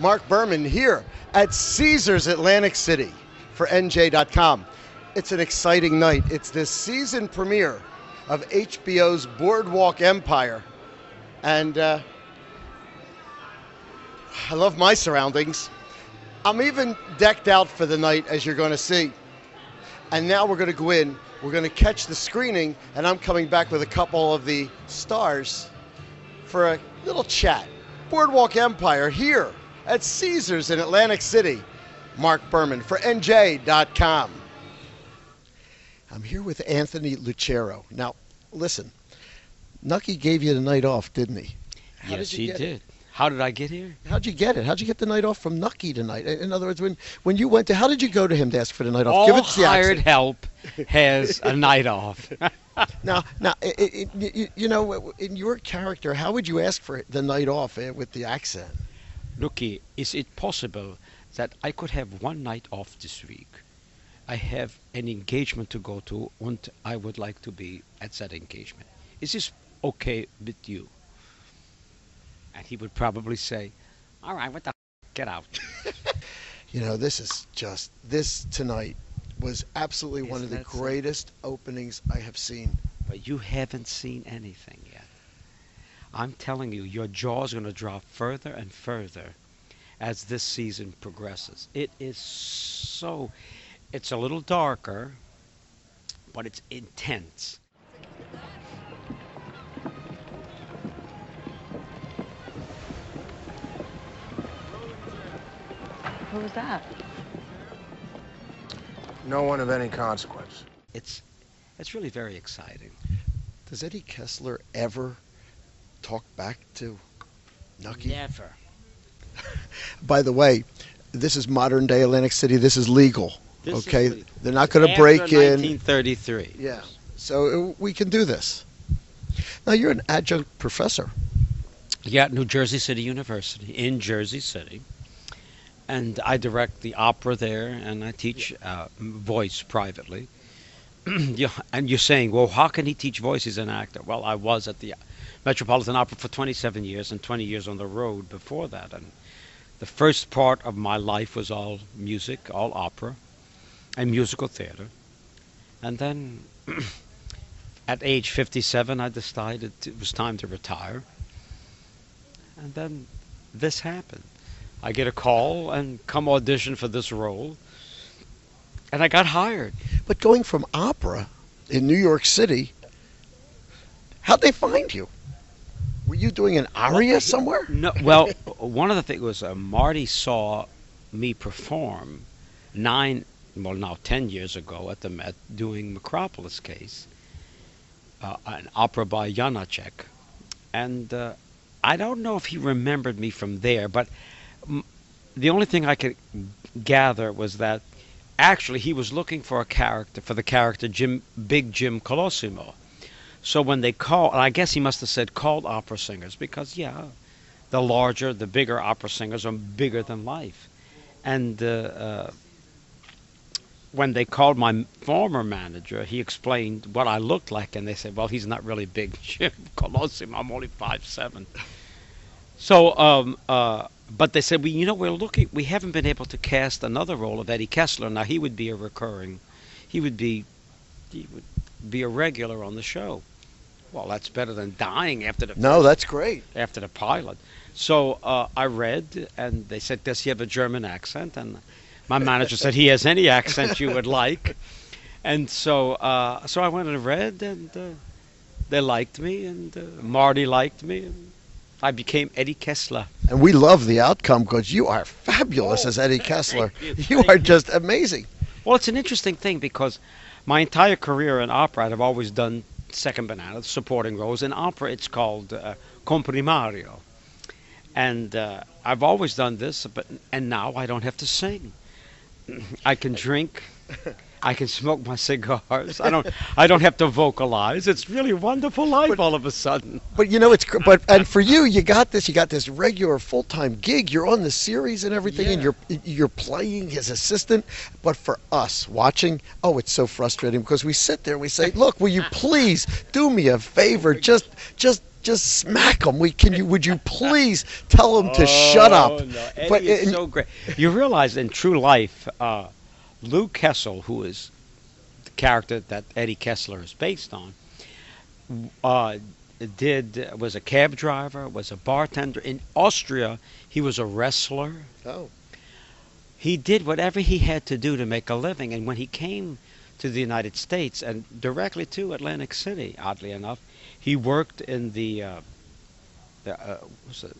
Marc Berman here at Caesars Atlantic City for NJ.com. It's an exciting night. It's the season premiere of HBO's Boardwalk Empire. And uh, I love my surroundings. I'm even decked out for the night, as you're going to see. And now we're going to go in, we're going to catch the screening, and I'm coming back with a couple of the stars for a little chat. Boardwalk Empire here at Caesars in Atlantic City. Marc Berman for NJ.com. I'm here with Anthony Laciura. Now, listen, Nucky gave you the night off, didn't he? How yes, did he did. It? How did I get here? How'd you get it? How'd you get the night off from Nucky tonight? In other words, when, when you went to, how did you go to him to ask for the night off? All Give it hired help has a night off. now, now, it, it, you, you know, in your character, how would you ask for the night off eh, with the accent? Looky, is it possible that I could have one night off this week? I have an engagement to go to, and I would like to be at that engagement. Is this okay with you? And he would probably say, All right, what the f- get out. you know, this is just, this tonight was absolutely Isn't one of the greatest so? openings I have seen. But you haven't seen anything yet. I'm telling you, your jaw's going to drop further and further as this season progresses. It is so, it's a little darker, but it's intense. Who was that? No one of any consequence. It's it's really very exciting. Does Eddie Kessler ever talk back to Nucky? Never. By the way, this is modern day Atlantic City. This is legal. This okay, is legal. they're not going to break 1933. in. 1933. Yeah. So uh, we can do this. Now you're an adjunct professor. Yeah, at New Jersey City University in Jersey City and I direct the opera there, and I teach uh, voice privately. and you're saying, well, how can he teach voice? He's an actor. Well, I was at the Metropolitan Opera for 27 years and 20 years on the road before that. And the first part of my life was all music, all opera, and musical theater. And then at age 57, I decided it was time to retire. And then this happened. I get a call and come audition for this role. And I got hired. But going from opera in New York City, how'd they find you? Were you doing an aria somewhere? No. Well, one of the things was uh, Marty saw me perform nine, well now ten years ago at the Met doing Makropulos Case, uh, an opera by Janacek, and uh, I don't know if he remembered me from there, but the only thing I could gather was that actually he was looking for a character for the character Jim Big Jim Colosimo. So when they call, I guess he must have said called opera singers because yeah, the larger, the bigger opera singers are bigger than life, and uh, uh, when they called my former manager, he explained what I looked like, and they said, "Well, he's not really big Jim Colosimo. I'm only five seven. So um, uh, but they said, "We, you know, we're looking. We haven't been able to cast another role of Eddie Kessler. Now he would be a recurring. He would be, he would be a regular on the show. Well, that's better than dying after the. No, that's great. After the pilot, so uh, I read, and they said, "Does he have a German accent?" And my manager said, "He has any accent you would like." And so, uh, so I went and read, and uh, they liked me, and uh, Marty liked me. And, I became Eddie Kessler. And we love the outcome because you are fabulous oh, as Eddie Kessler. You, you are just amazing. Well, it's an interesting thing because my entire career in opera, I've always done second banana, supporting roles. In opera, it's called uh, comprimario. And uh, I've always done this, but and now I don't have to sing. I can drink. I can smoke my cigars. I don't. I don't have to vocalize. It's really wonderful life but, all of a sudden. But you know, it's but and for you, you got this. You got this regular full time gig. You're on the series and everything, yeah. and you're you're playing his assistant. But for us watching, oh, it's so frustrating because we sit there. And we say, "Look, will you please do me a favor? Just just just smack him. We can you would you please tell him to shut up? Oh, No. Eddie But is in- so great. You realize in true life, uh, Lou Kessel, who is the character that Eddie Kessler is based on, uh, did was a cab driver, was a bartender in Austria. He was a wrestler. Oh. He did whatever he had to do to make a living, and when he came to the United States and directly to Atlantic City, oddly enough, he worked in the uh, the uh, was it,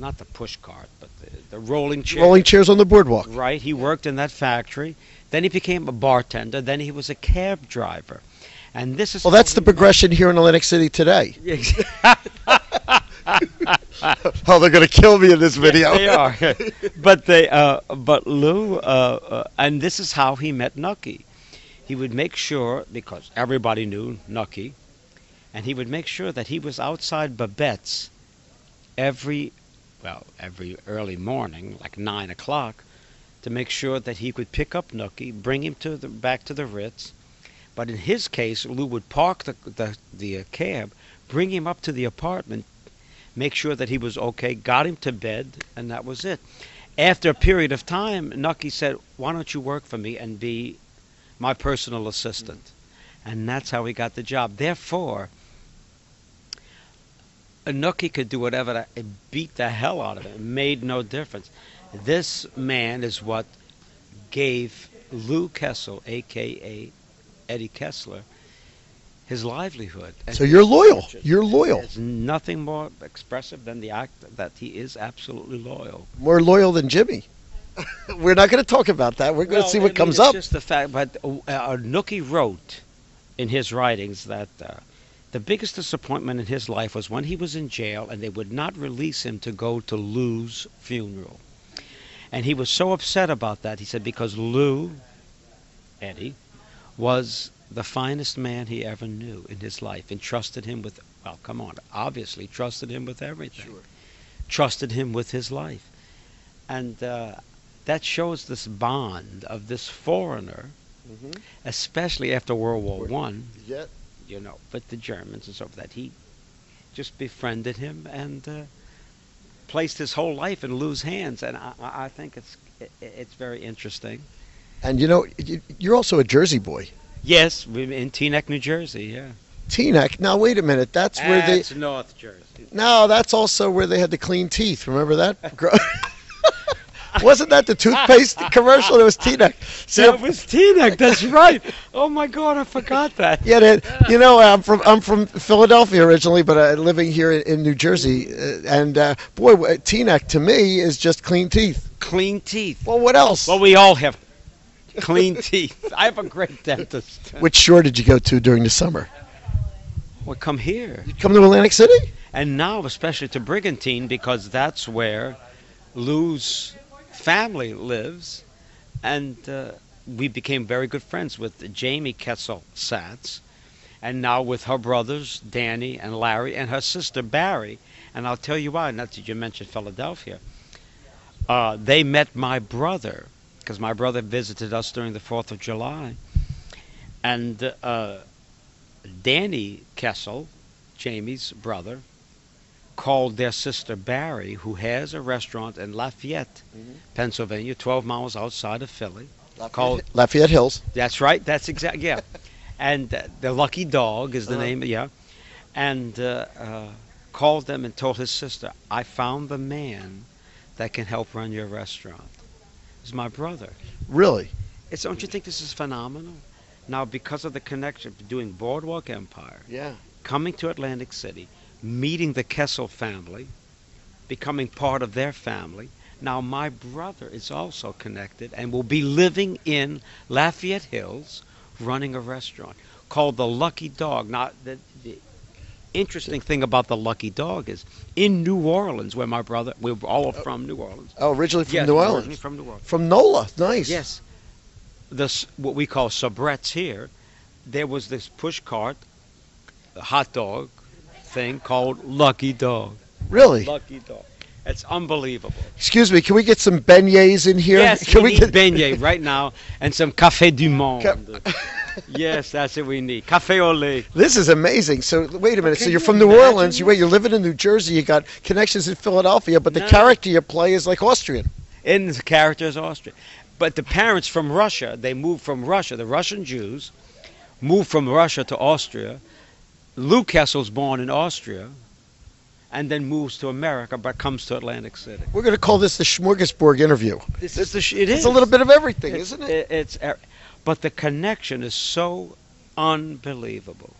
not the push cart, but the, the rolling chair. Rolling chairs on the boardwalk. Right. He worked in that factory. Then he became a bartender. Then he was a cab driver. And this is Well, that's the progression here in Atlantic City today. Yeah, Oh, they're going to kill me in this video. they are. but they, uh, but Lou, uh, uh, and this is how he met Nucky. He would make sure because everybody knew Nucky, and he would make sure that he was outside Babette's every, well, every early morning, like nine o'clock, to make sure that he could pick up Nucky, bring him to the back to the Ritz. But in his case, Lou would park the the, the uh, cab, bring him up to the apartment, make sure that he was okay, got him to bed, and that was it. After a period of time, Nucky said, "Why don't you work for me and be my personal assistant?" And that's how he got the job. Therefore, Nucky could do whatever it beat the hell out of it. It made no difference. This man is what gave Lou Kessel, aka Eddie Kessler, his livelihood. So you're loyal. fortune. You're loyal. There's nothing more expressive than the act that he is absolutely loyal. More loyal than Jimmy. We're not going to talk about that. We're going to see I what mean, comes it's up. Just the fact, but uh, uh, Nucky wrote in his writings that uh, the biggest disappointment in his life was when he was in jail and they would not release him to go to Lou's funeral. And he was so upset about that. He said because Lou, Eddie, was the finest man he ever knew in his life and trusted him with, well, come on, obviously trusted him with everything. Trusted him with his life. And uh, that shows this bond of this foreigner, Mhm. especially after World War One, Yeah. You know, with the Germans and so forth, that he just befriended him and uh, placed his whole life in Lou's hands. And I, I think it's it, it's very interesting. And you know, you- you're also a Jersey boy. Yes, in Teaneck, New Jersey. Yeah, Teaneck. Now wait a minute. That's where they. That's North Jersey. No, that's also where they had the clean teeth. Remember that? Gro- Wasn't that the toothpaste commercial? It was Teaneck. See, That was Teaneck. That's right. Oh my God, I forgot that. yeah, they, you know, I'm from I'm from Philadelphia originally, but uh, living here in, in New Jersey, uh, and uh, boy, w- Teaneck to me is just clean teeth. Clean teeth. Well, what else? Well, we all have clean teeth. I have a great dentist. Which shore did you go to during the summer? Well, come here. You come to Atlantic City? And now, especially to Brigantine, because that's where Lou's family lives. And uh, we became very good friends with Jamie Kessel Satz, and now with her brothers, Danny and Larry, and her sister, Barry. And I'll tell you why, not that you mentioned Philadelphia. Uh, they met my brother, because my brother visited us during the 4th of July. And uh, Danny Kessel, Jamie's brother, called their sister Barry, who has a restaurant in Lafayette, Mhm. Pennsylvania, 12 miles outside of Philly. Called- Lafayette Hills. That's right. That's exact. Yeah, and uh, the Lucky Dog is the Uh-huh. name. Yeah, and uh, uh, called them and told his sister, "I found the man that can help run your restaurant." It's my brother. Really? It's don't you think this is phenomenal? Now, because of the connection doing Boardwalk Empire, Yeah. coming to Atlantic City, meeting the Kessel family, becoming part of their family. Now, my brother is also connected and will be living in Lafayette Hills, running a restaurant called the Lucky Dog. Now, the, the interesting thing about the Lucky Dog is in New Orleans, where my brother, we're all oh. from New Orleans. Oh, originally from Yes, New originally From New Orleans. From NOLA. Nice. Yes. This what we call soubrettes here. There was this push cart, hot dog thing called Lucky Dog. Really? Lucky Dog. It's unbelievable. Excuse me. Can we get some beignets in here? Yes, Can we we need beignet right now and some Café du Monde. Ca- yes, that's what we need. Cafe au lait. This is amazing. So wait a minute. So you're you from New Orleans. You wait. You're living in New Jersey. You got connections in Philadelphia, but the No. character you play is like Austrian. in the character is Austrian. But the parents from Russia, they moved from Russia. The Russian Jews moved from Russia to Austria. Lou Kessel's born in Austria, and then moves to America, but comes to Atlantic City. We're going to call this the Smorgasbord interview. This is the it It's a little bit of everything, It's- isn't it? It's, er- but the connection is so unbelievable.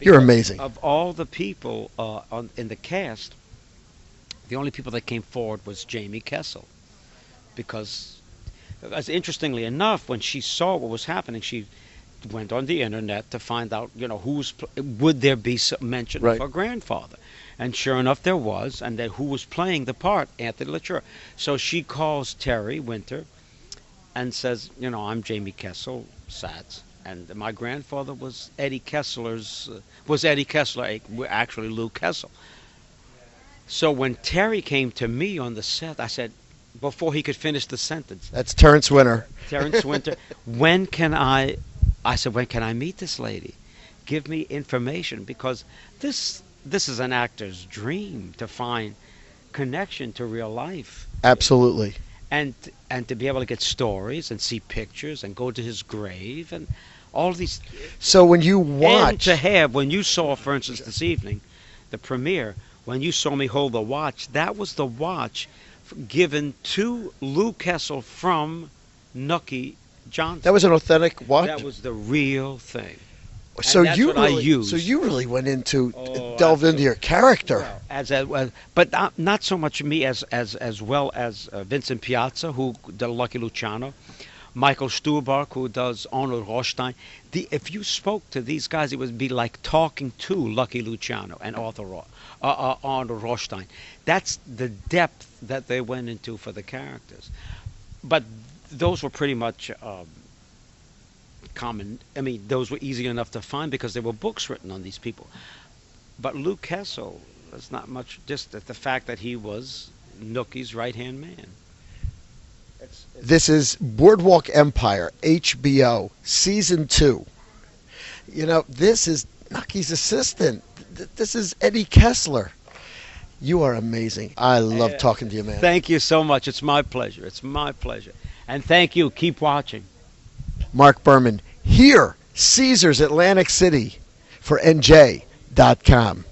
You're amazing. Of all the people uh, on, in the cast, the only people that came forward was Jamie Kessel, because, as interestingly enough, when she saw what was happening, she went on the internet to find out, you know, who's would there be some mention Right. of her grandfather, and sure enough, there was, and then who was playing the part, Anthony Laciura. So she calls Terry Winter, and says, you know, I'm Jamie Kessel, Sats, and my grandfather was Eddie Kessler's uh, was Eddie Kessler, actually Lou Kessel. So when Terry came to me on the set, I said, before he could finish the sentence, That's Terrence Winter. Terrence Winter, when can I? I said, when can I meet this lady? Give me information because this this is an actor's dream to find connection to real life Absolutely. and and to be able to get stories and see pictures and go to his grave and all these So when you watch and to have when you saw for instance this evening the premiere when you saw me hold the watch that was the watch given to Lou Kessel from Nucky Johnson that was an authentic what? that was the real thing so you really, so you really went into Oh, delved into your character. Well, as a, well, but not, not so much me as as as well as uh, Vincent Piazza, who did Lucky Luciano, Michael Stuhlbarg, who does Arnold Rothstein. The if you spoke to these guys, it would be like talking to Lucky Luciano and Arthur Ro- uh, uh, Arnold Rothstein. That's the depth that they went into for the characters. But those were pretty much. Um, common i mean those were easy enough to find because there were books written on these people but Lou Kessel, there's not much, just that the fact that he was Nucky's right hand man. It's, it's, This is Boardwalk Empire, HBO, season two. You know, this is Nucky's assistant. This is Eddie Kessler. You are amazing. I love talking to you, man. thank you so much. It's my pleasure. It's my pleasure. And thank you. Keep watching. Marc Berman here, Caesars Atlantic City for NJ.com.